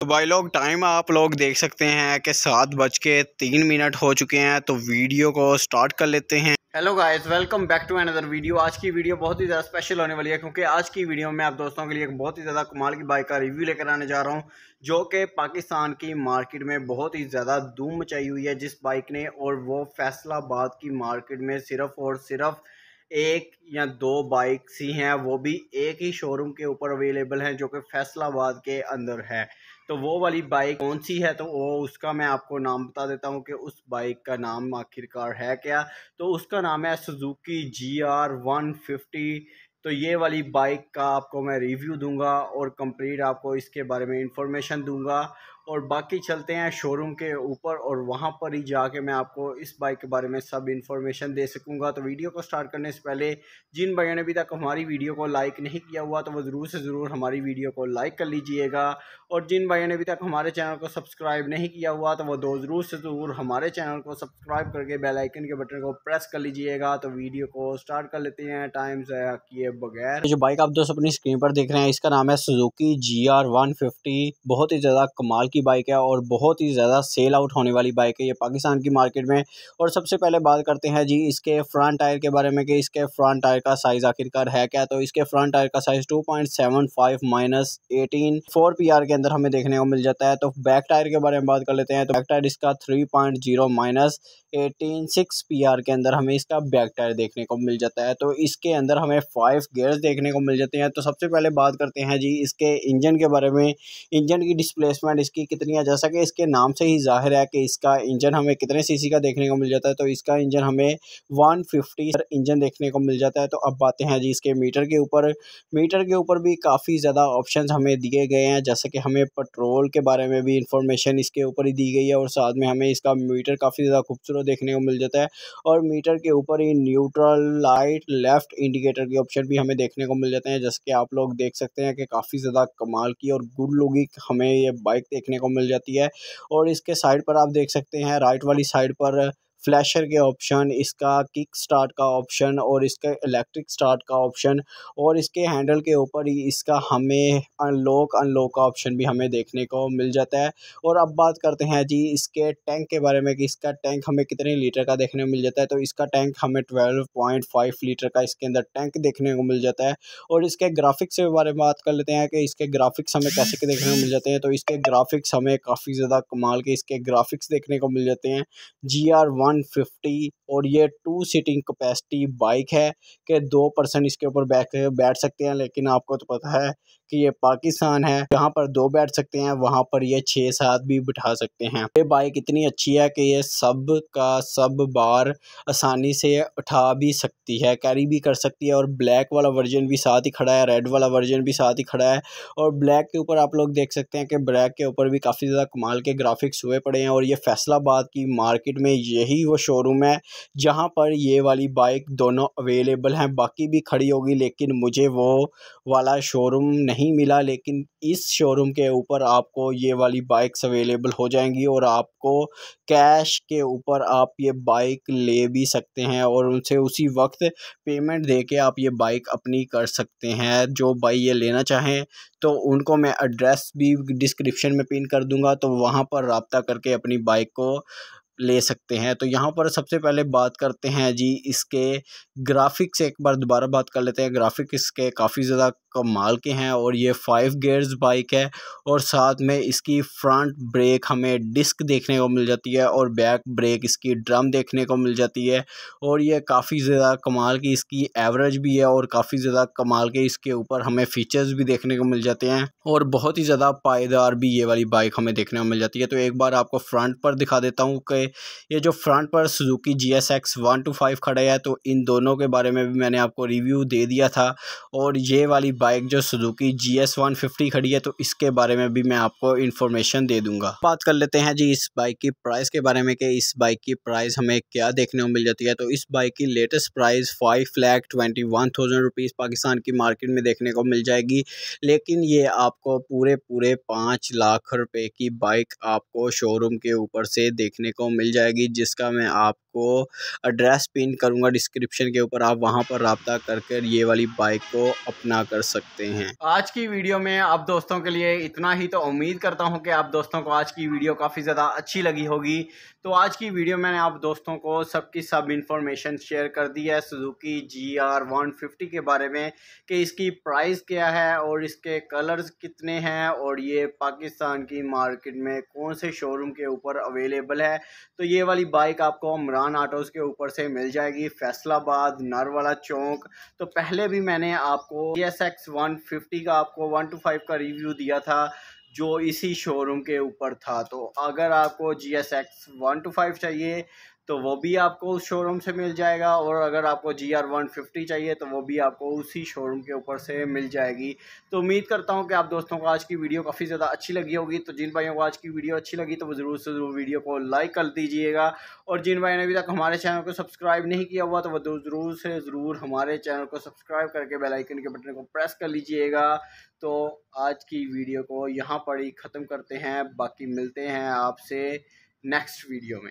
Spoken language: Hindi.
तो भाई लोग टाइम आप लोग देख सकते हैं कि सात बज के तीन मिनट हो चुके हैं तो वीडियो को स्टार्ट कर लेते हैं। Hello guys welcome back to another video आज की वीडियो बहुत ही ज़्यादा स्पेशल होने वाली है, क्योंकि आज की वीडियो में आप दोस्तों के लिए एक बहुत ही ज़्यादा कमाल की बाइक का रिव्यू लेकर आने जा रहा हूँ, जो कि पाकिस्तान की मार्केट में बहुत ही ज़्यादा धूम मचाई हुई है जिस बाइक ने और वो फैसलाबाद की मार्केट में सिर्फ़ और सिर्फ़ एक या दो बाइक्स ही हैं, वो भी एक ही शोरूम के ऊपर अवेलेबल हैं, जो कि फैसलाबाद के अंदर है। तो वो वाली बाइक कौन सी है? तो वो, उसका मैं आपको नाम बता देता हूँ कि उस बाइक का नाम आखिरकार है क्या। तो उसका नाम है Suzuki G R one fifty. तो ये वाली बाइक का आपको मैं रिव्यू दूँगा और कंप्लीट आपको इसके बारे में इंफॉर्मेशन दूँगा। और बाकी चलते हैं शोरूम के ऊपर और वहाँ पर ही जाके मैं आपको इस बाइक के बारे में सब इन्फॉर्मेशन दे सकूँगा। तो वीडियो को स्टार्ट करने से पहले, जिन भाइयों ने अभी तक हमारी वीडियो को लाइक नहीं किया हुआ तो वो ज़रूर से ज़रूर हमारी वीडियो को लाइक कर लीजिएगा। और जिन भाइयों ने अभी तक हमारे चैनल को सब्सक्राइब नहीं किया हुआ तो वो दो ज़रूर से ज़रूर हमारे चैनल को सब्सक्राइब करके बेलाइकन के बटन को प्रेस कर लीजिएगा। तो वीडियो को स्टार्ट कर लेते हैं टाइम से किए बगैर। जो बाइक आप दोस्त अपनी स्क्रीन पर देख रहे हैं, इसका नाम है सुजुकी जी बहुत ही ज़्यादा कमाल की बाइक है और बहुत ही ज़्यादा सेल आउट होने वाली बाइक है ये पाकिस्तान की मार्केट में। और सबसे पहले बात करते हैं जी इसके फ्रंट टायर के बारे में कि इसके फ्रंट टायर का साइज़ आखिरकार है क्या? तो इसके फ्रंट टायर का size two point seven five minus eighteen four P R के अंदर हमें देखने को मिल जाता है। तो बैक टायर के बारे में बात कर लेते हैं तो बैक टायर इसका three point zero minus eighteen six P R के अंदर हमें इसका बैक टायर देखने को मिल जाता है। तो इसके अंदर हमें फाइव गेयर्स देखने को मिल जाते हैं। तो सबसे पहले बात करते हैं जी इसके इंजन के बारे में। इंजन की डिस्प्लेसमेंट इसकी कितनी है? जैसा कि इसके नाम से ही ज़ाहिर है कि इसका इंजन हमें कितने सीसी का देखने को मिल जाता है। तो इसका इंजन हमें 150 इंजन देखने को मिल जाता है। तो अब बातें हैं जी इसके मीटर के ऊपर। मीटर के ऊपर भी काफ़ी ज़्यादा ऑप्शन हमें दिए गए हैं। जैसे कि हमें पेट्रोल के बारे में भी इंफॉर्मेशन इसके ऊपर ही दी गई है और साथ में हमें इसका मीटर काफ़ी ज़्यादा खूबसूरत देखने को मिल जाता है। और मीटर के ऊपर ही न्यूट्रल लाइट, लेफ़्ट इंडिकेटर के ऑप्शन भी हमें देखने को मिल जाते हैं, जैसे कि आप लोग देख सकते हैं कि काफ़ी ज़्यादा कमाल की और गुड लुकिंग हमें ये बाइक देखने को मिल जाती है। और इसके साइड पर आप देख सकते हैं, राइट वाली साइड पर फ्लैशर के ऑप्शन, इसका किक स्टार्ट का ऑप्शन और इसका इलेक्ट्रिक स्टार्ट का ऑप्शन और इसके हैंडल के ऊपर ही इसका हमें अनलॉक अनलॉक का ऑप्शन भी हमें देखने को मिल जाता है। और अब बात करते हैं जी इसके टैंक के बारे में कि इसका टैंक हमें कितने लीटर का देखने को मिल जाता है। तो इसका टैंक हमें ट्वेल्व पॉइंट फाइव लीटर का इसके अंदर टैंक देखने को मिल जाता है। और इसके ग्राफिक्स के बारे में बात कर लेते हैं कि इसके ग्राफिक्स हमें कैसे के देखने को मिल जाते हैं। तो इसके ग्राफिक्स हमें काफ़ी ज़्यादा कमाल के इसके ग्राफिक्स देखने को मिल जाते हैं। G R one one fifty और ये टू सीटिंग कैपेसिटी बाइक है कि दो पर्सन इसके ऊपर बैठ बैठ सकते हैं, लेकिन आपको तो पता है कि ये पाकिस्तान है, जहाँ पर दो बैठ सकते हैं, वहाँ पर ये छः सात भी बिठा सकते हैं। ये बाइक इतनी अच्छी है कि ये सब का सब बार आसानी से उठा भी सकती है, कैरी भी कर सकती है और ब्लैक वाला वर्जन भी साथ ही खड़ा है, रेड वाला वर्जन भी साथ ही खड़ा है और ब्लैक के ऊपर आप लोग देख सकते हैं कि ब्लैक के ऊपर भी काफ़ी ज़्यादा कमाल के ग्राफिक्स हुए पड़े हैं और ये फैसलाबाद की मार्केट में यही वो शोरूम है, जहाँ पर ये वाली बाइक दोनों अवेलेबल हैं, बाकी भी खड़ी होगी, लेकिन मुझे वो वाला शोरूम नहीं मिला, लेकिन इस शोरूम के ऊपर आपको ये वाली बाइक्स अवेलेबल हो जाएँगी और आपको कैश के ऊपर आप ये बाइक ले भी सकते हैं और उनसे उसी वक्त पेमेंट दे के आप ये बाइक अपनी कर सकते हैं। जो भाई ये लेना चाहें तो उनको मैं एड्रेस भी डिस्क्रिप्शन में पिन कर दूँगा तो वहाँ पर रबता करके अपनी बाइक को ले सकते हैं। तो यहाँ पर सबसे पहले बात करते हैं जी, इसके ग्राफिक्स एक बार दोबारा बात कर लेते हैं। ग्राफिक इसके काफ़ी ज़्यादा कमाल के हैं और ये फाइव गेयर्स बाइक है और साथ में इसकी फ्रंट ब्रेक हमें डिस्क देखने को मिल जाती है और बैक ब्रेक इसकी ड्रम देखने को मिल जाती है और ये काफ़ी ज़्यादा कमाल की इसकी एवरेज भी है और काफ़ी ज़्यादा कमाल के इसके ऊपर हमें फीचर्स भी देखने को मिल जाते हैं और बहुत ही ज़्यादा पायदार भी ये वाली बाइक हमें देखने को मिल जाती है। तो एक बार आपको फ्रंट पर दिखा देता हूँ कि ये जो फ्रंट पर Suzuki G S X one two five खड़े है तो इन दोनों के बारे में भी मैंने आपको रिव्यू दे दिया था और ये वाली बाइक जो Suzuki G S one fifty खड़ी है तो इसके बारे में भी मैं आपको इन्फॉर्मेशन दे दूँगा। बात कर लेते हैं जी इस बाइक की प्राइस के बारे में कि इस बाइक की प्राइस हमें क्या देखने को मिल जाती है। तो इस बाइक की latest price five lakh twenty one thousand rupees Pakistan की मार्केट में देखने को मिल जाएगी। लेकिन ये आपको पूरे पूरे पाँच लाख रुपए की बाइक आपको शोरूम के ऊपर से देखने को मिल जाएगी, जिसका मैं आपको एड्रेस पिन करूँगा डिस्क्रिप्शन के ऊपर। आप वहाँ पर रबता कर ये वाली बाइक को अपना कर सकते हैं। आज की वीडियो में आप दोस्तों के लिए इतना ही तो उम्मीद करता हूँ कि आप दोस्तों को आज की वीडियो काफ़ी ज़्यादा अच्छी लगी होगी। तो आज की वीडियो मैंने आप दोस्तों को सबकी सब इन्फॉर्मेशन शेयर कर दी है Suzuki G R one fifty के बारे में कि इसकी प्राइस क्या है और इसके कलर्स कितने हैं और ये पाकिस्तान की मार्केट में कौन से शोरूम के ऊपर अवेलेबल है। तो ये वाली बाइक आपको अमरान आटोज़ के ऊपर से मिल जाएगी, फैसलाबाद नरवाला चौक। तो पहले भी मैंने आपको एस एक्स वन फिफ्टी का आपको वन टू फाइव का रिव्यू दिया था। जो इसी शोरूम के ऊपर था। तो अगर आपको G S X one two five चाहिए तो वो भी आपको उस शोरूम से मिल जाएगा और अगर आपको जी आर वन फिफ्टी चाहिए तो वो भी आपको उसी शोरूम के ऊपर से मिल जाएगी। तो उम्मीद करता हूँ कि आप दोस्तों को आज की वीडियो काफ़ी ज़्यादा अच्छी लगी होगी। तो जिन भाइयों को आज की वीडियो अच्छी लगी तो वो ज़रूर से ज़रूर वीडियो को लाइक कर दीजिएगा। और जिन भाई ने अभी तक हमारे चैनल को सब्सक्राइब नहीं किया हुआ तो वो ज़रूर से ज़रूर हमारे चैनल को सब्सक्राइब करके बेलाइकन के बटन को प्रेस कर लीजिएगा। तो आज की वीडियो को यहाँ पर ही ख़त्म करते हैं। बाकी मिलते हैं आपसे नेक्स्ट वीडियो में।